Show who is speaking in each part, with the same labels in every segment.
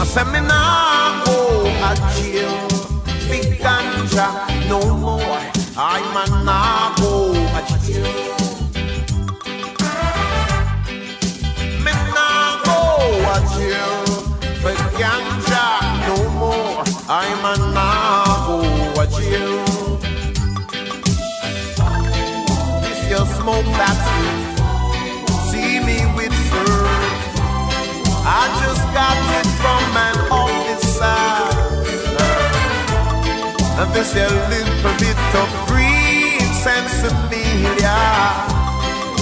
Speaker 1: I said me nah go a jail for ganja no more. I'm a not go a jail. Me nah go a jail for ganja no more. I'm a nah go a jail. This your smoke that's This a little bit of green sensimilia.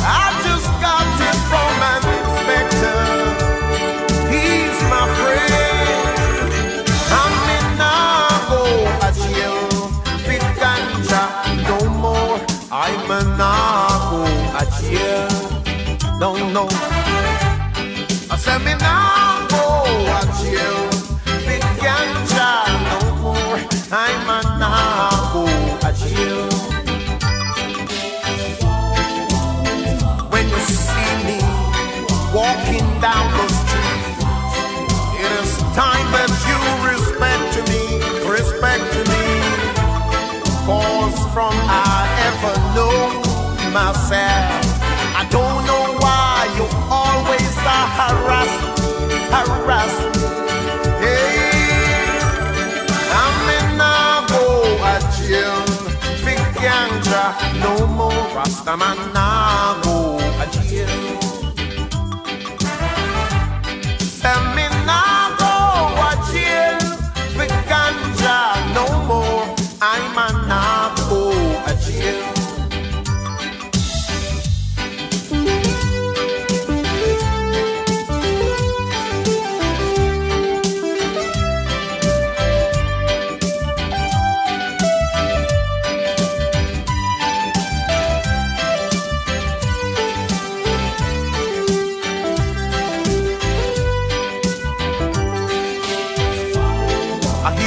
Speaker 1: I just got it from an inspector. He's my friend. I'm in Nago a jail. Fit ganja no more. I'm a Nago a jail. No, no. I said me now go a jail. Walking down the street, it is time that you respect to me, respect to me. Cause from I ever know myself, I don't know why you always are harassing, harassing. Hey, I'm in Nago a jail, no more. Rastaman Nago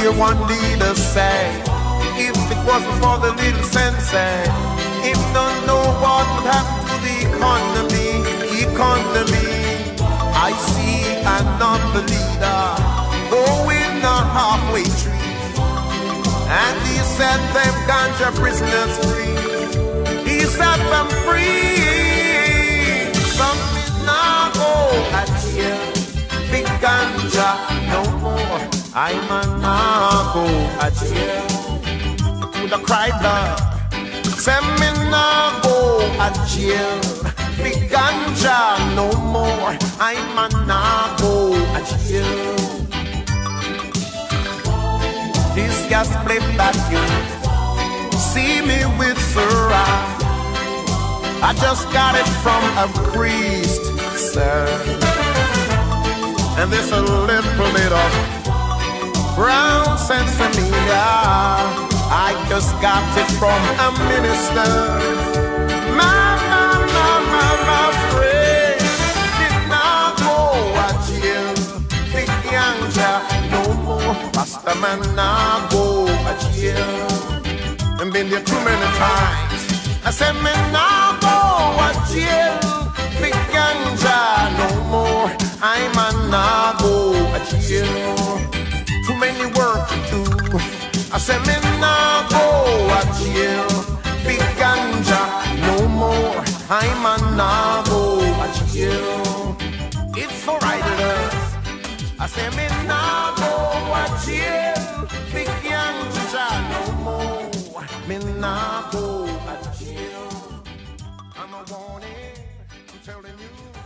Speaker 1: hear one leader say, if it wasn't for the little sensi, him don't know what would happen to the economy, economy. I see another leader going a halfway tree, and he set them ganja prisoners free. He set them free. Some is now go at jail. Big ganja no more. I'm a jail. Would I cry love? Send me nago a jail. Big ganja no more. I'm a nago a jail. This gas split that you see me with Sarah. I just got it from a priest, sir. And there's a little bit of brown sensimilia. I just got it from a minister. My, my, my, my, my friend did not go a jail. Big ganja no more. Pastor man not go a jail. And been there too many times. I said me now go a jail. Big ganja no more. I'm a nah go a jail too many work to do. I said, me nah go a jail, big ganja no more. I'm a nah go a jail. It's alright, love. I said, me nah go a jail, big ganja no more. Me nah go a jail. I'm a warning, I'm telling you.